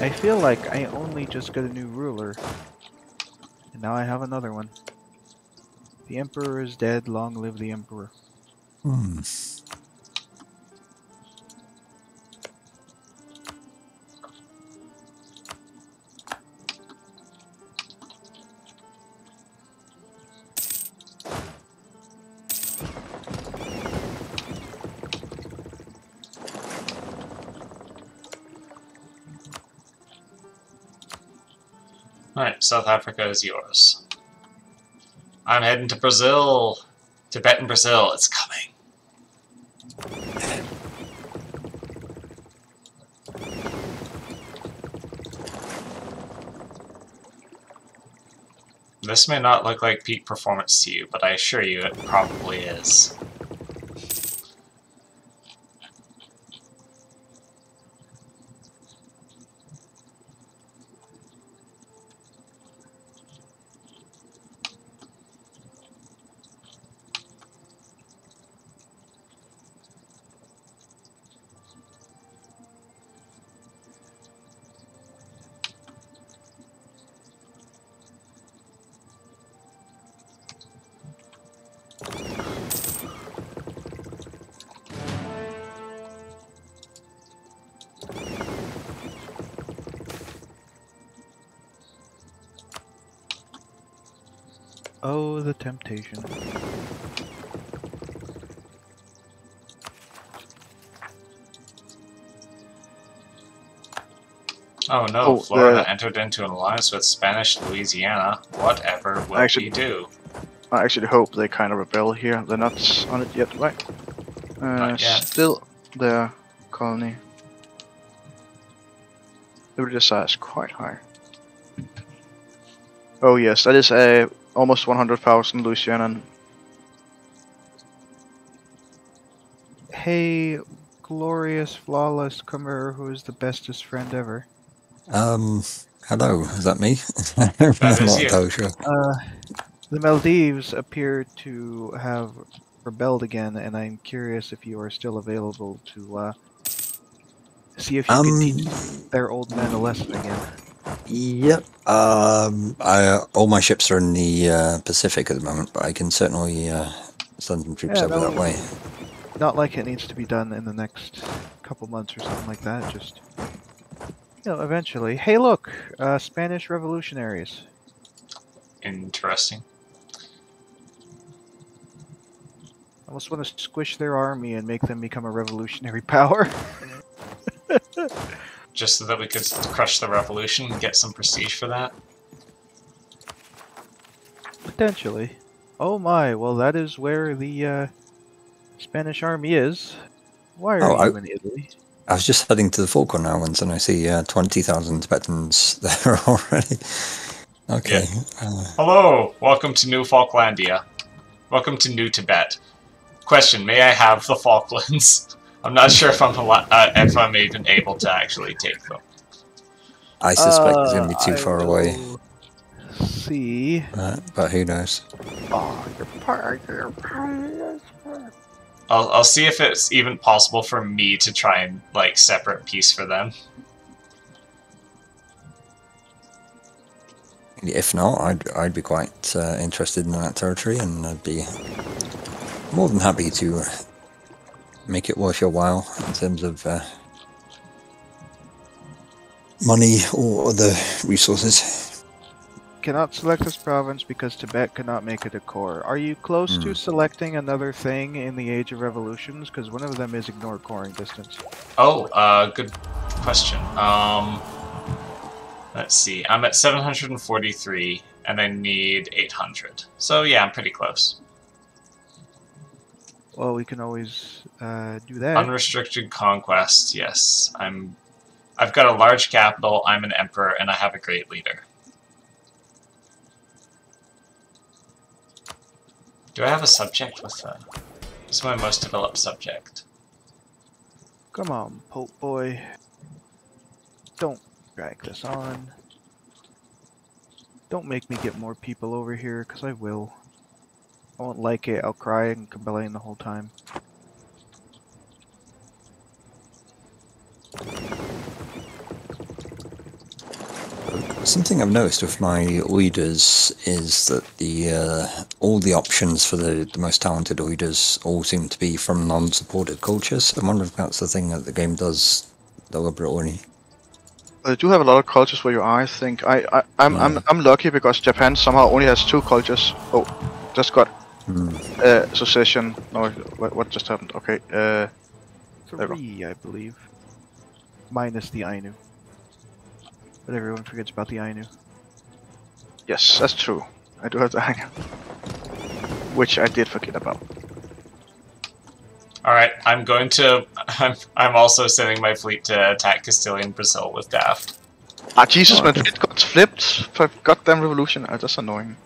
I feel like I only just got a new ruler. And now I have another one. The Emperor is dead, long live the Emperor. Hmm. South Africa is yours. I'm heading to Brazil. Tibet and Brazil, it's coming. This may not look like peak performance to you, but I assure you it probably is. Oh, the temptation. Oh no, Oh, Florida the- entered into an alliance with Spanish Louisiana. Whatever will Actually- we do? I actually hope they kind of rebel here. They're not on it yet, right? Uh, Not yet. Still the colony. Liberty size quite high. Oh yes, that is a almost 100,000 Lucianan. Hey, glorious, flawless Khmer, who is the bestest friend ever. Um, hello, is that me? That is you. sure. Uh, the Maldives appear to have rebelled again, and I'm curious if you are still available to uh, see if you can Um, teach their old man a lesson again. Yep. Um, I, uh, all my ships are in the uh, Pacific at the moment, but I can certainly uh, send some troops Yeah, over that no- way. Not like it needs to be done in the next couple months or something like that. Just you know, eventually. Hey, look, uh, Spanish revolutionaries. Interesting. I almost want to squish their army and make them become a revolutionary power. Just so that we could crush the revolution and get some prestige for that. Potentially. Oh my, well that is where the uh, Spanish army is. Why are Oh, you I- in Italy? I was just heading to the Falkland Islands and I see uh, 20,000 Tibetans there already. Okay. Uh, Hello, welcome to New Falklandia. Welcome to New Tibet. Question: May I have the Falklands? I'm not sure if I'm al- uh, if I'm even able to actually take them. I suspect it's going to be Uh, too I far away, See. uh, but who knows? Oh, your part, your part. I'll I'll see if it's even possible for me to try and like separate peace for them. If not, I'd, I'd be quite uh, interested in that territory and I'd be more than happy to uh, make it worth your while in terms of uh, money or other resources. Cannot select this province because Tibet cannot make it a core. Are you close to Hmm. selecting another thing in the Age of Revolutions? Because one of them is ignore coring distance. Oh, uh, good question. Um, let's see. I'm at 743, and I need 800. So yeah, I'm pretty close. Well, we can always uh, do that. Unrestricted conquest. Yes, I'm. I've got a large capital. I'm an emperor, and I have a great leader. Do I have a subject with that? This is my most developed subject. Come on, Pope boy. Don't drag this on. Don't make me get more people over here, because I will. I won't like it, I'll cry and complain the whole time. Something I've noticed with my leaders is that the uh, all the options for the, the most talented leaders all seem to be from non-supported cultures. I wonder if that's the thing that the game does deliberately. They do have a lot of cultures where you are. I think I, I I'm, I'm I'm lucky because Japan somehow only has two cultures. Oh, just got Hmm. uh, succession. No, what, what just happened? Okay. Uh, There we go. Three, I believe. Minus the Ainu. But everyone forgets about the Ainu. yes, that's true. I do have the hang. Which I did forget about. All right, I'm going to. I'm. I'm also sending my fleet to attack Castilian Brazil with Daft. Ah, Jesus, Oh, my fleet got flipped for goddamn revolution. Ah, that's annoying.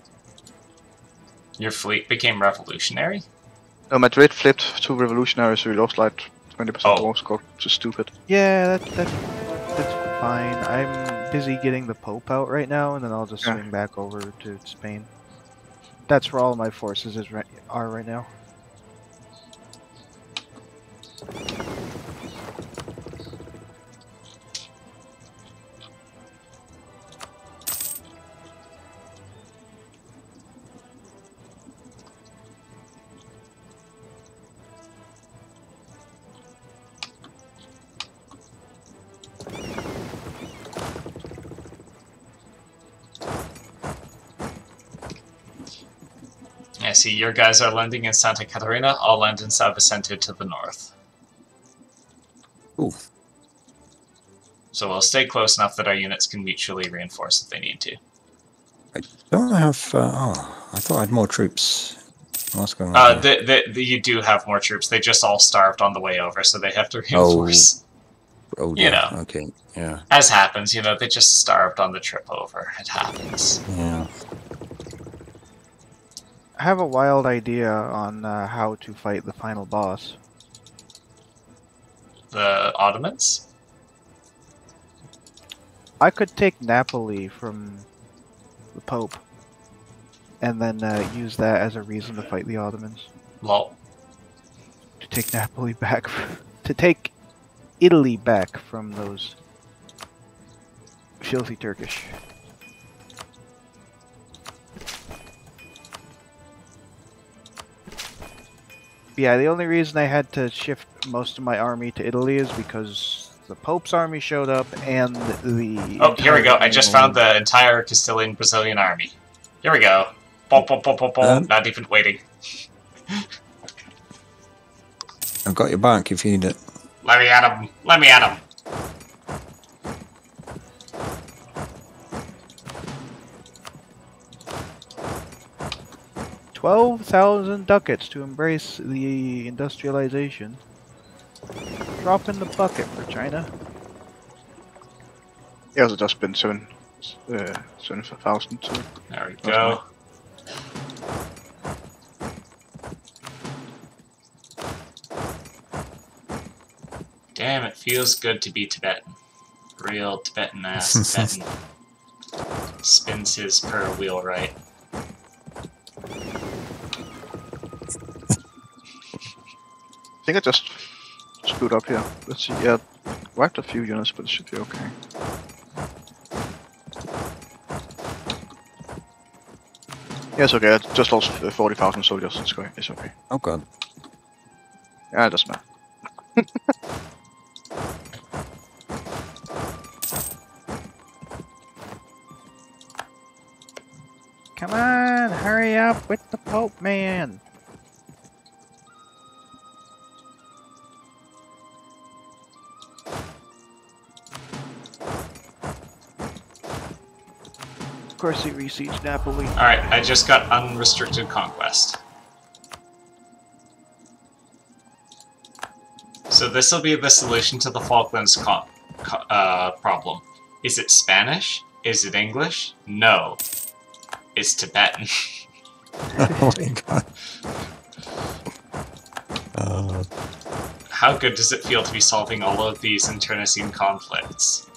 Your fleet became revolutionary. No, Madrid flipped to revolutionary, so we lost like 20% Oh. war score. Just stupid. Yeah, that, that, that's fine. I'm busy getting the Pope out right now, and then I'll just Yeah. swing back over to Spain. That's where all my forces is right, are right now. See your guys are landing in Santa Catarina. I'll land in San Vicente to the north. Ooh. So we'll stay close enough that our units can mutually reinforce if they need to. I don't have? Uh, oh, I thought I had more troops. What's going on? Uh, the, the, the, you do have more troops. They just all starved on the way over, so they have to reinforce. oh, you dear. know. Okay. Yeah. As happens, you know, they just starved on the trip over. It happens. Yeah. I have a wild idea on uh, how to fight the final boss. The Ottomans? I could take Napoli from the Pope, and then uh, use that as a reason to fight the Ottomans. Lol. To take Napoli back, to take Italy back from those filthy Turkish. Yeah, the only reason I had to shift most of my army to Italy is because the Pope's army showed up and the. Oh, here we go. I just found the entire Castilian Brazilian army. Here we go. Boom, boom, boom, boom, boom. Um, Not even waiting. I've got your back if you need it. Let me at him. Let me at him. Twelve thousand ducats to embrace the industrialization. Drop in the bucket for China. It also just been seven, uh, seven thousand to There we That's go. Damn, it feels good to be Tibetan. Real Tibetan ass Tibetan. Spins his per wheel right. I think I just screwed up here. Let's see. Yeah, wiped a few units, but it should be okay. Yeah, it's okay. I just lost uh, 40,000 soldiers. It's okay. It's okay. Oh god. Yeah, it doesn't matter. Come on, hurry up with the Pope man. Course, he besieged Napoli. Alright, I just got unrestricted conquest. So this will be the solution to the Falklands co- co- uh, problem. Is it Spanish? Is it English? No. It's Tibetan. oh my god. Uh, How good does it feel to be solving all of these internecine conflicts?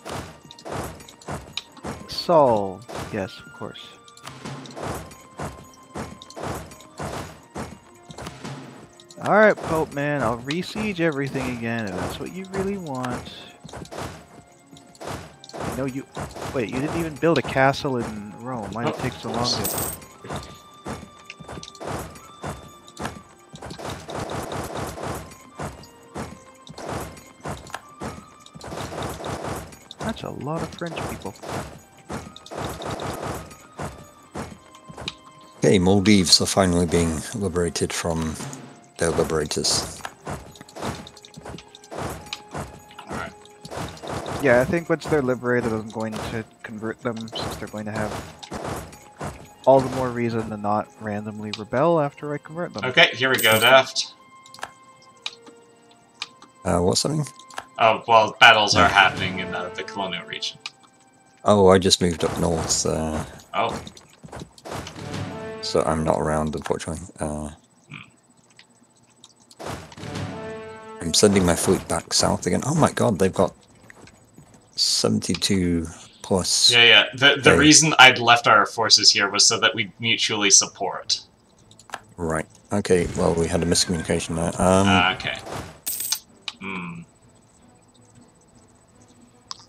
Solved. Yes, of course. Alright, Pope man, I'll resiege everything again if that's what you really want. know you. Wait, you didn't even build a castle in Rome. Why did it take so long to? That's a lot of French people. Okay, Maldives are finally being liberated from their liberators. Alright. Yeah, I think once they're liberated, I'm going to convert them since they're going to have all the more reason to not randomly rebel after I convert them. Okay, here we go, Daft. Uh, what's something? Oh, well, battles are happening in uh, the colonial region. Oh, I just moved up north, uh, Oh, so I'm not around, unfortunately. Uh, I'm sending my fleet back south again. Oh my god, they've got 72 plus. yeah, yeah. The, the reason I'd left our forces here was so that we mutually support. Right. Okay, well, we had a miscommunication there. Um, Ah, okay. Hmm.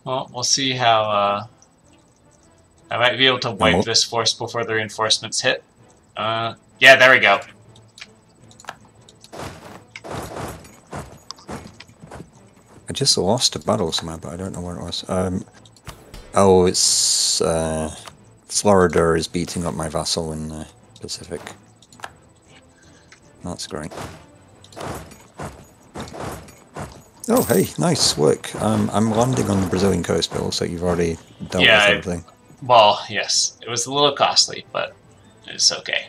Well, we'll see how, uh... I might be able to wipe this force before the reinforcements hit. Uh, yeah, there we go. I just lost a battle somewhere, but I don't know where it was. Um, oh, it's uh, Florida is beating up my vassal in the Pacific. That's great. Oh, hey, nice work. Um, I'm landing on the Brazilian coast, Bill, so you've already dealt Yeah, with everything. Well, yes. It was a little costly, but it's okay.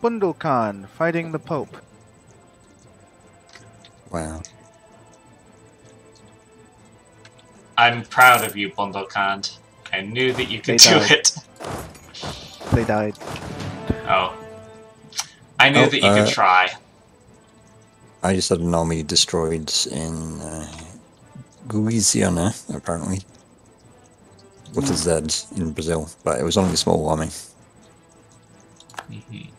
Bundle fighting the Pope. Wow. I'm proud of you, Bundokand. I knew that you could They do died. it. They died. Oh. I knew Oh, that you uh, could try. I just had an army destroyed in uh, Louisiana, apparently. With a Z in Brazil, but it was only a small army. Mhm.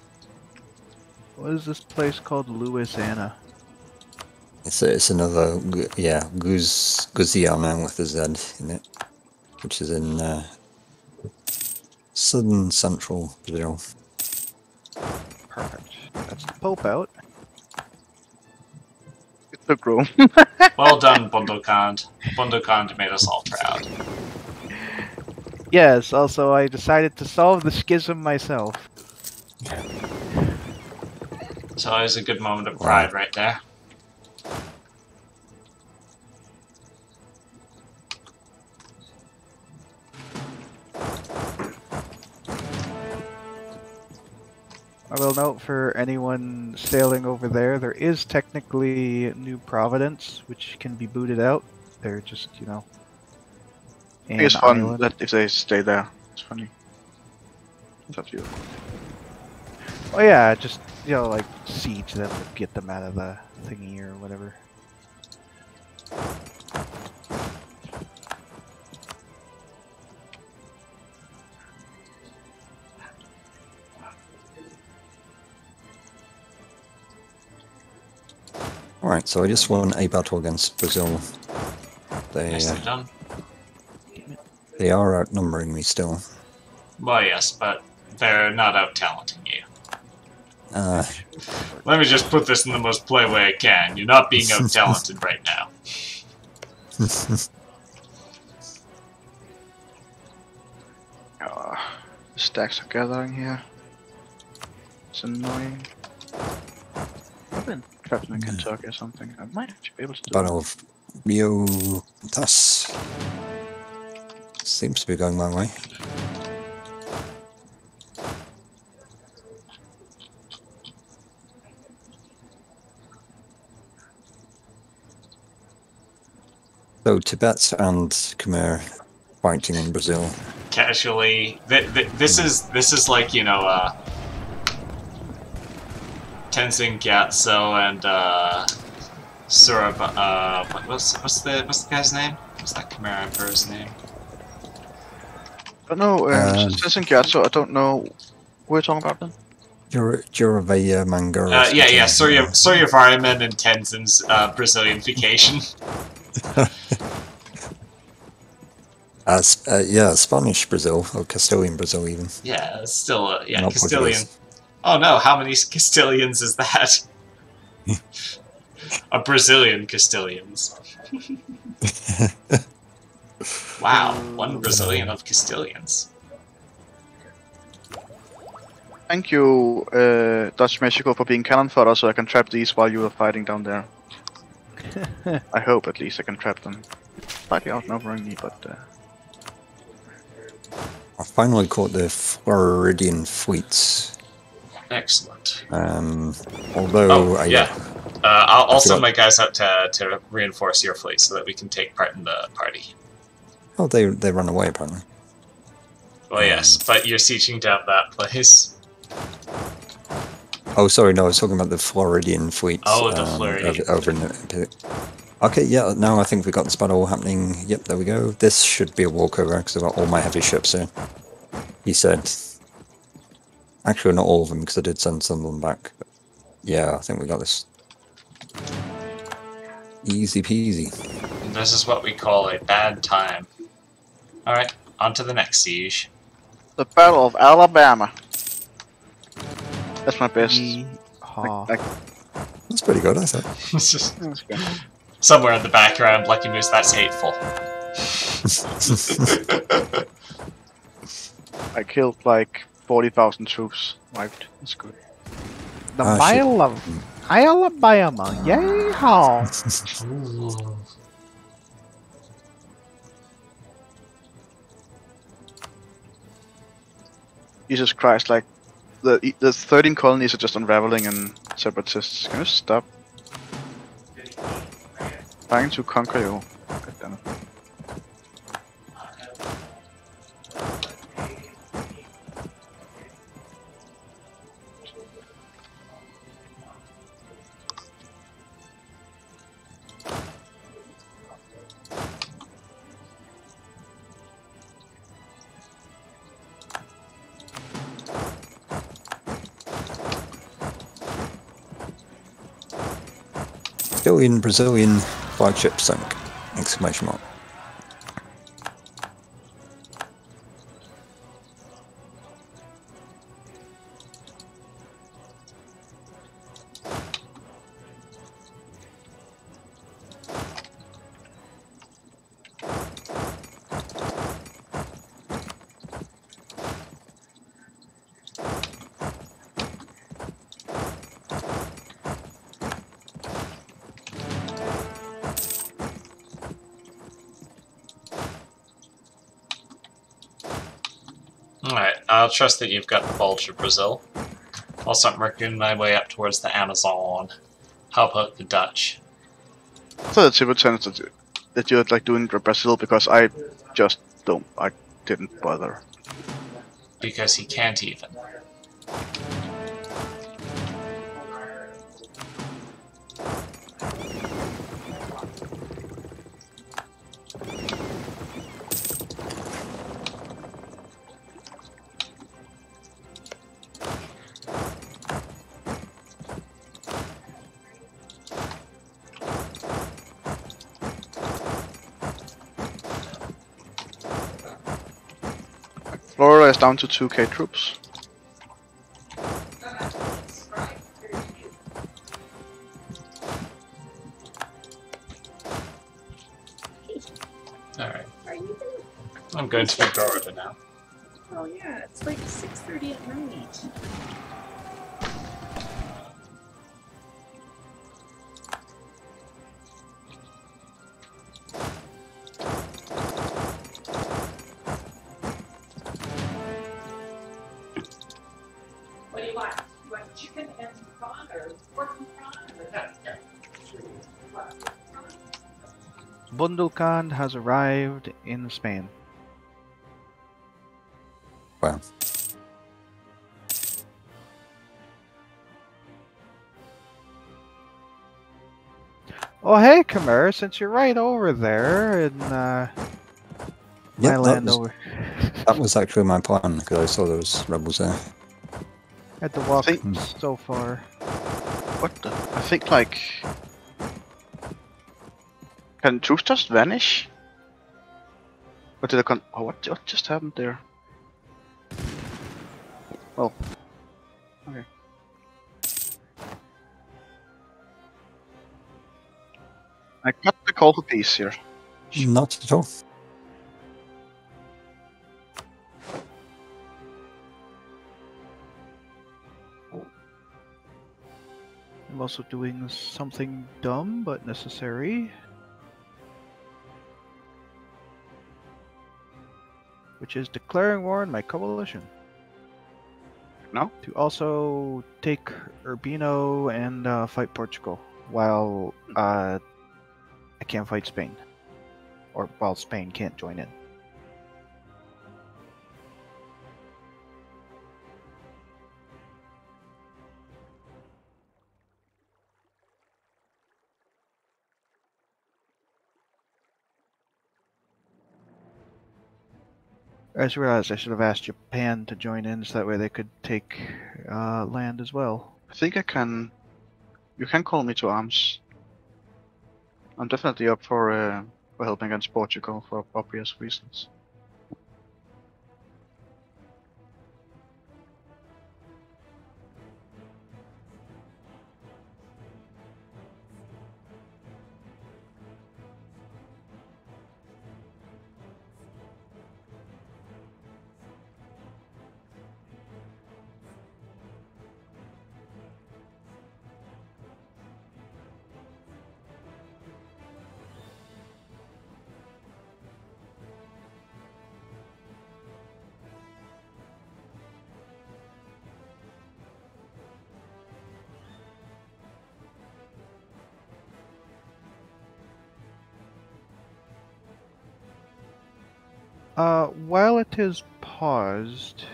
What is this place called? Louisiana. It's a, it's another yeah Guz Guziana with a Z in it, which is in uh, southern central Brazil. Perfect. That's the Pope out. It took Rome. Well done, Bundokand. Bundokand made us all proud. Yes, also I decided to solve the schism myself. It's always a good moment of pride right there. I will note for anyone sailing over there, there is technically New Providence, which can be booted out. They're just, you know. It's fun island. that if they stay there. It's funny. It's up to you. Oh yeah, just you know, like siege them get them out of the thingy or whatever. Alright, so I just won a battle against Brazil. They Nicely uh, done. they are outnumbering me still. Well, yes, but they're not out talenting you. Uh, Let me just put this in the most play way I can. You're not being out talented right now. Uh, the stacks are gathering here. It's annoying. I've been trapped in Kentucky or something. I might actually be able to do battle of Rio Tas seems to be going my way. So Tibet and Khmer fighting in Brazil. Casually, th- th- this is this is like you know, uh, Tenzin Gyatso and uh, Surab. Uh, what, what's what's the what's the guy's name? What's that Khmer Emperor's name? I don't know. Um, Um, Citizen Gyatso, I don't know. What are talking about then? Jura- Juravaya manga. or Uh, yeah, yeah. something. Surya Suryavarman and Tenzin's uh, Brazilian vacation. Uh, uh, yeah, Spanish Brazil or Castilian Brazil even. Yeah, still uh, yeah Not Castilian. Portuguese. Oh no, how many Castilians is that? A Brazilian Castilians. wow, one Brazilian of Castilians. Thank you, uh, Dutch Mexico, for being cannon fodder so I can trap these while you are fighting down there. I hope at least I can trap them. Slightly outnumbering me, but uh, I finally caught the Floridian fleets. Excellent. Um, although, Oh, I, yeah. Uh, I'll, I'll send my guys out to, to reinforce your fleet so that we can take part in the party. Oh, they they run away apparently. Well, yes, but you're sieging down that place. Oh, sorry, no, I was talking about the Floridian fleets. Oh, the um, Floridian. Over, over in the, okay, yeah, now I think we've got this battle happening. Yep, there we go. This should be a walkover because I've got all my heavy ships here. He said. Actually, not all of them because I did send some of them back. But yeah, I think we got this. Easy peasy. And this is what we call a bad time. Alright, on to the next siege. the Battle of Alabama. That's my best. Yeehaw. Like, That's pretty good, I think. It's just somewhere in the background, Lucky Moose, that's hateful. I killed like 40,000 troops. Wiped. That's good. The Ah, shit. Battle of Alabama. Yeehaw! Jesus Christ, like the the 13 colonies are just unraveling and separatists. Can you stop? Trying to conquer you. God damn it. Brazilian Brazilian flagship sunk! Exclamation mark. Alright, I'll trust that you've got the bulge of Brazil. I'll start working my way up towards the Amazon. How about the Dutch? I thought the Tibetans that, you- that you're like doing Brazil because I just don't. I didn't bother. Because he can't even. Florida is down to 2k troops. Alright, Are you gonna? I'm going to Florida now. Oh yeah, it's like six thirty at night. Bundelkhand has arrived in Spain. Wow. Oh, hey, Khmer, since you're right over there in uh, my Yeah, that land was, over. that was actually my plan because I saw those rebels there. Had to walk think- so far. What the? I think like. Can truth just vanish? What did I con? Oh, what what just happened there? Oh. Okay. I got the call for peace here. Not at all. I'm also doing something dumb but necessary. Which is declaring war on my coalition. No? To also take Urbino and uh, fight Portugal while uh, I can't fight Spain. Or while Spain can't join in. I just realized I should have asked Japan to join in so that way they could take uh, land as well. I think I can. You can call me to arms. I'm definitely up for uh, for helping against Portugal for obvious reasons. Uh, while it is paused,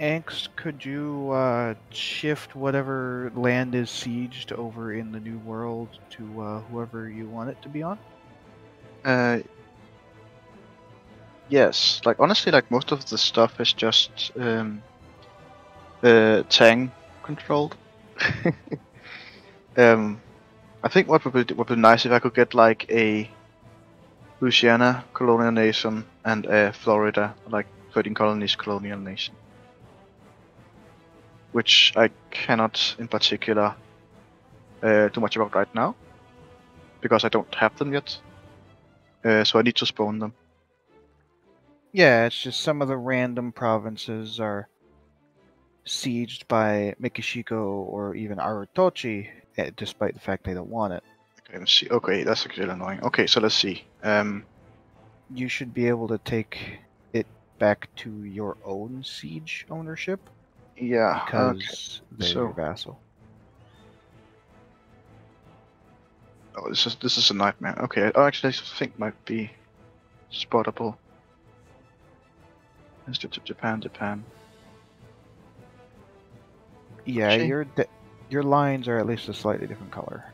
Angst, could you uh, shift whatever land is sieged over in the new world to uh, whoever you want it to be on? Uh, yes, like honestly, like most of the stuff is just um, uh, Tang controlled. um, I think what would be would be nice if I could get like a Louisiana colonial nation and a Florida like 13 colonies colonial nation, which I cannot in particular uh, do much about right now because I don't have them yet. Uh, so I need to spawn them. Yeah, it's just some of the random provinces are sieged by Mikishiko or even Arutochi, eh, despite the fact they don't want it. Okay, let's see. Okay, that's actually annoying. Okay, so let's see. Um, You should be able to take it back to your own siege ownership yeah. Okay. because they're so- your vassal. Oh, this is this is a nightmare. Okay, I actually think might be spottable. Let's do to Japan, Japan. Yeah, Actually- your your lines are at least a slightly different color.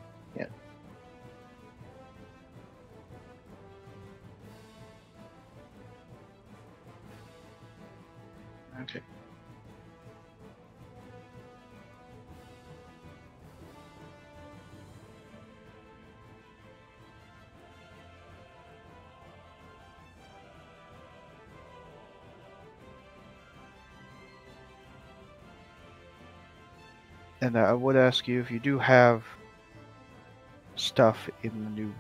And I would ask you if you do have stuff in the new